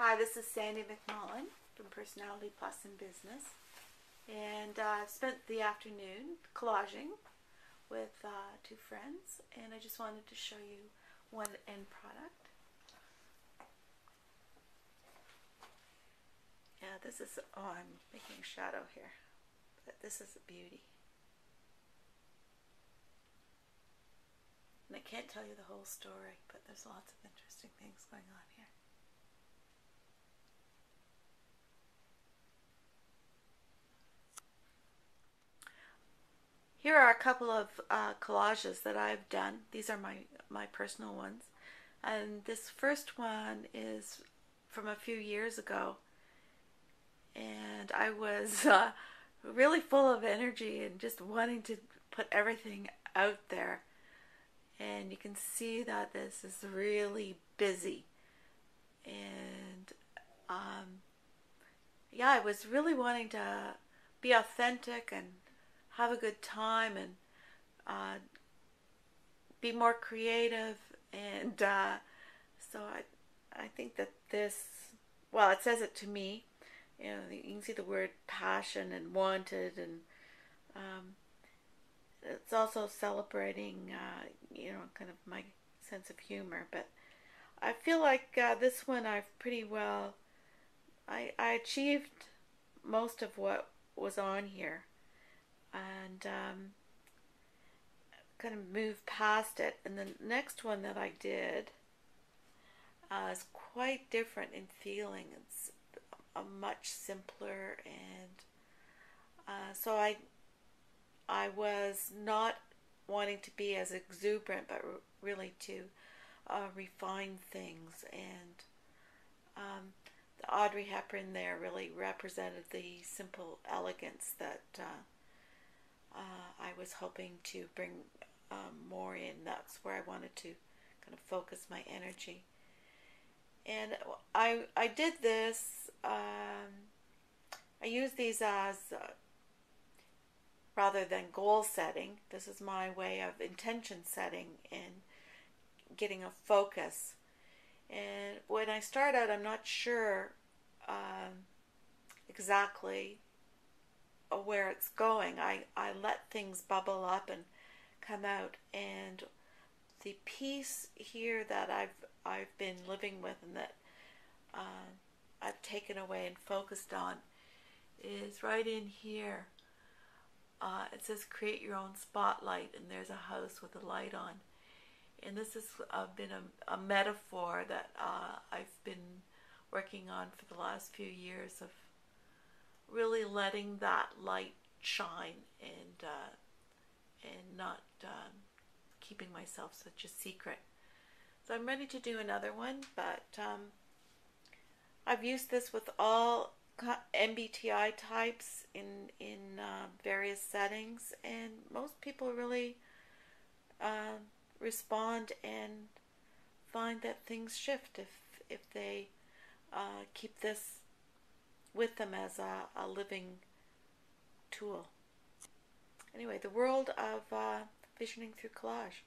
Hi, this is Sandy McMullen from Personality Plus in Business, and uh, I've spent the afternoon collaging with uh, two friends, and I just wanted to show you one end product. Yeah, this is, oh, I'm making a shadow here, but this is a beauty. And I can't tell you the whole story, but there's lots of interesting things going on here. Here are a couple of uh, collages that I've done. These are my, my personal ones. And this first one is from a few years ago. And I was uh, really full of energy and just wanting to put everything out there. And you can see that this is really busy. And um, yeah, I was really wanting to be authentic and have a good time and uh, be more creative. And uh, so I, I think that this, well, it says it to me. You know, you can see the word passion and wanted, and um, it's also celebrating, uh, you know, kind of my sense of humor. But I feel like uh, this one I've pretty well, I, I achieved most of what was on here and um, kind of move past it. And the next one that I did uh, is quite different in feeling. It's a much simpler, and uh, so I I was not wanting to be as exuberant, but really to uh, refine things. And um, the Audrey Hepburn there really represented the simple elegance that uh, uh, I was hoping to bring um, more in. That's where I wanted to kind of focus my energy. And I I did this. Um, I use these as uh, rather than goal setting. This is my way of intention setting and getting a focus. And when I start out, I'm not sure um, exactly where it's going. I, I let things bubble up and come out and the peace here that I've I've been living with and that uh, I've taken away and focused on is right in here. Uh, it says create your own spotlight and there's a house with a light on. And this has uh, been a, a, metaphor that uh, I've been working on for the last few years of really letting that light shine and uh, and not um, keeping myself such a secret. So I'm ready to do another one, but um, I've used this with all MBTI types in in uh, various settings, and most people really uh, respond and find that things shift if if they uh, keep this with them as a, a living tool. Anyway, the world of uh, visioning through collage.